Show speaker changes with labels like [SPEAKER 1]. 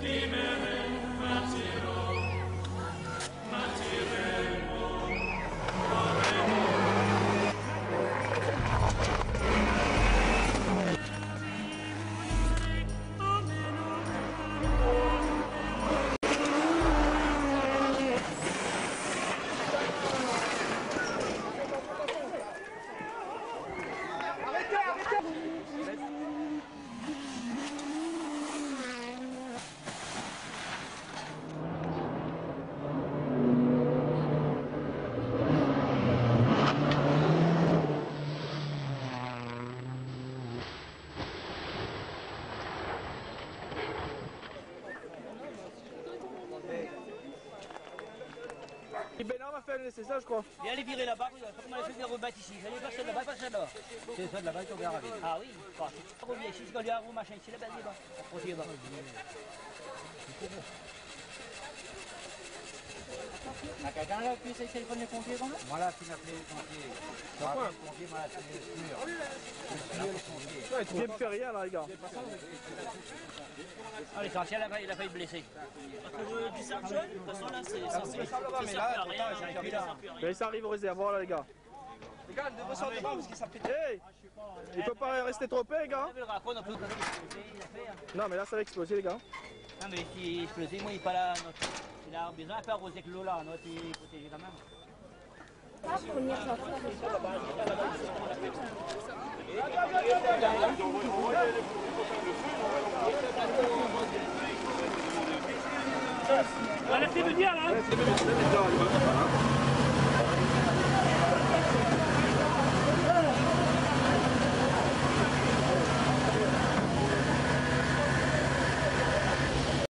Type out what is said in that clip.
[SPEAKER 1] demon. Fait le nécessaire, je crois.
[SPEAKER 2] Et allez virer là-bas, qu'on allait faire rebattre ici. Allez, personne là-bas, personne là-bas.
[SPEAKER 3] C'est ça de là-bas, ils verra avec.
[SPEAKER 2] Ah oui, revient ici, quand il y a un machin ici, là-bas, là-bas. On revient là-bas.
[SPEAKER 3] A quelqu'un là qui essaie de téléphoner les pompiers quand même? Voilà, qui m'a appelé les pompiers.
[SPEAKER 1] Pourquoi
[SPEAKER 3] Les pompiers appelé les
[SPEAKER 1] tu viens me faire rien là, les gars.
[SPEAKER 2] Ah, l'essentiel, il a failli- il a failli blesser.
[SPEAKER 4] Du sable jaune, de toute façon là c'est censé.
[SPEAKER 1] mais là, ça arrive au réservoir là, les gars.
[SPEAKER 5] Les gars, ne sortir pas parce que ça pète.
[SPEAKER 1] Hey Il peut pas rester trop les gars.
[SPEAKER 2] Hein.
[SPEAKER 1] Non, mais là, ça va exploser, les gars.
[SPEAKER 2] Non, mais s'il explosait, moi, il n'est pas là. Il a besoin de faire arroser avec l'eau là, notre protégé quand même.
[SPEAKER 4] Allez, c'est venir là